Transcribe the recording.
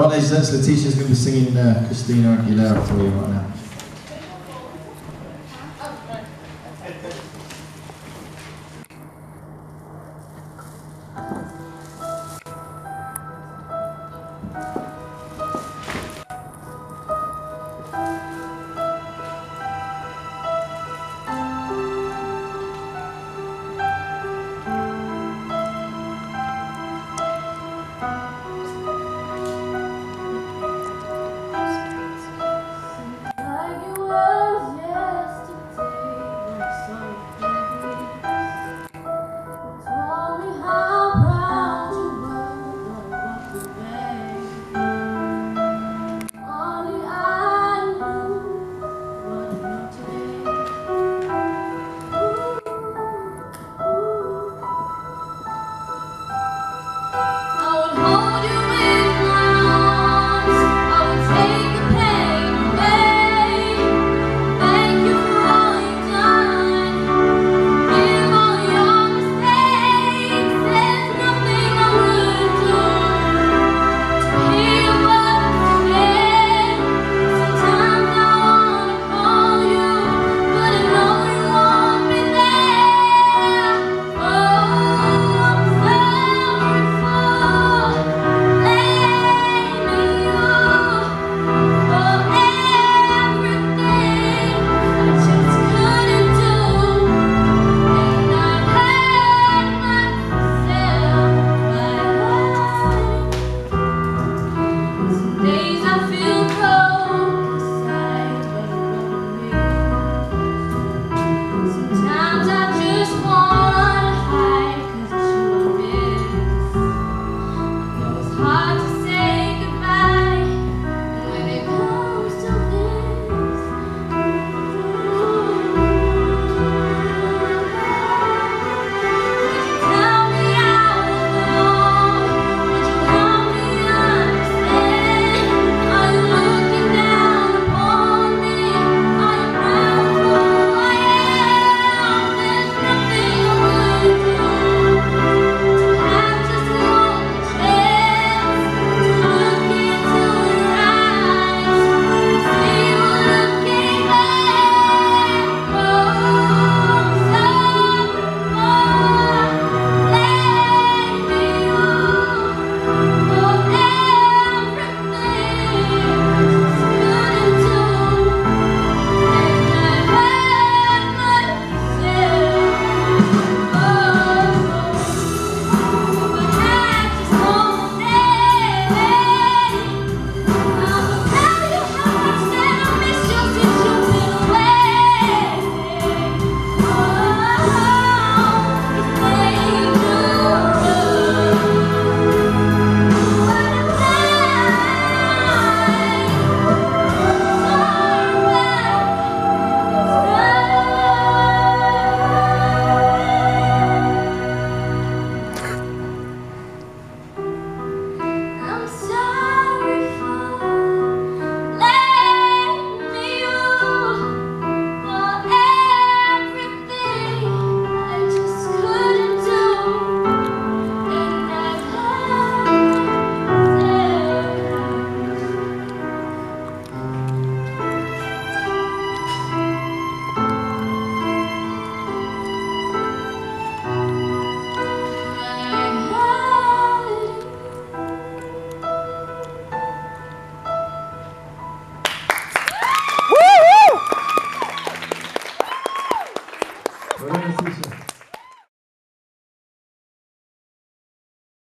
Well, ladies and gents, Letitia's going to be singing uh, Christina Aguilera for you right now.